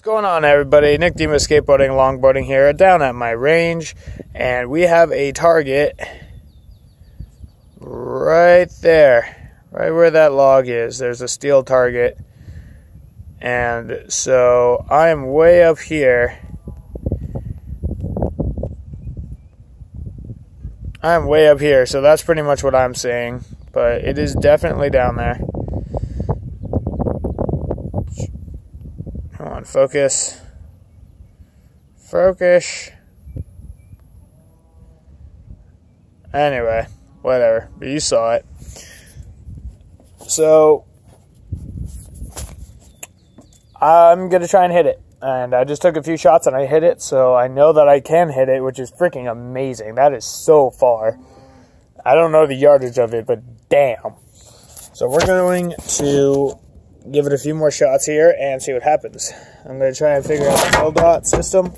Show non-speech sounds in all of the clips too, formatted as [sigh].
What's going on, everybody? Nick Demas skateboarding, longboarding here, down at my range, and we have a target right there, right where that log is. There's a steel target, and so I'm way up here. I'm way up here, so that's pretty much what I'm saying, but it is definitely down there. On, focus. Focus. Anyway, whatever. But you saw it. So, I'm going to try and hit it. And I just took a few shots and I hit it, so I know that I can hit it, which is freaking amazing. That is so far. I don't know the yardage of it, but damn. So we're going to give it a few more shots here and see what happens. I'm going to try and figure out the mil dot system.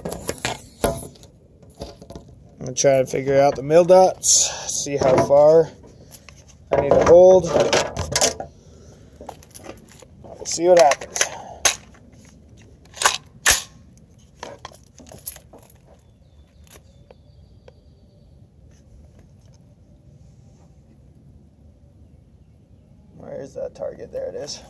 I'm going to try and figure out the mil dots, see how far I need to hold. see what happens. Where is that target? There it is.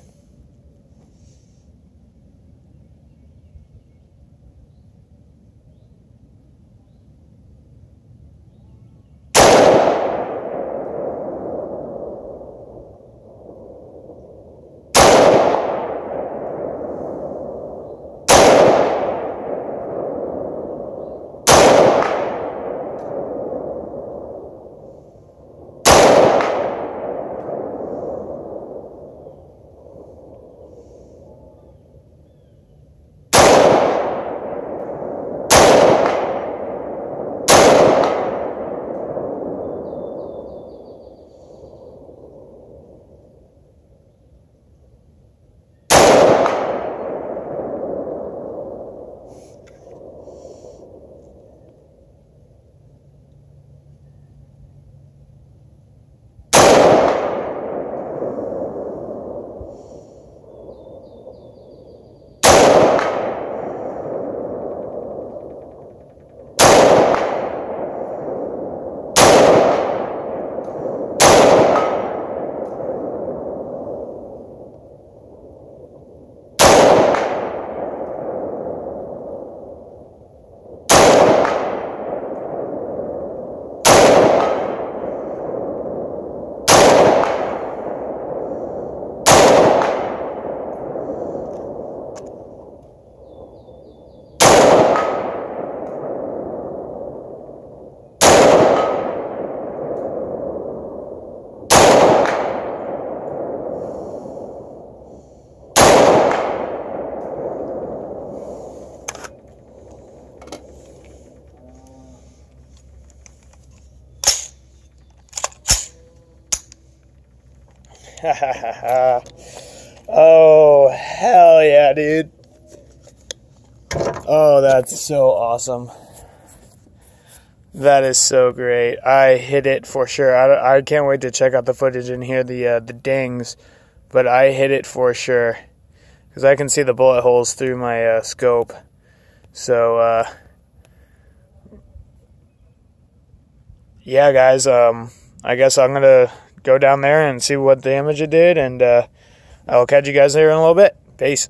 [laughs] oh, hell yeah, dude. Oh, that's so awesome. That is so great. I hit it for sure. I, I can't wait to check out the footage and hear the uh, the dings, but I hit it for sure because I can see the bullet holes through my uh, scope. So, uh, yeah, guys. Um, I guess I'm gonna go down there and see what damage it did, and uh, I'll catch you guys here in a little bit. Peace.